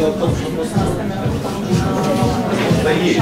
Дело в том, что просто... Да есть.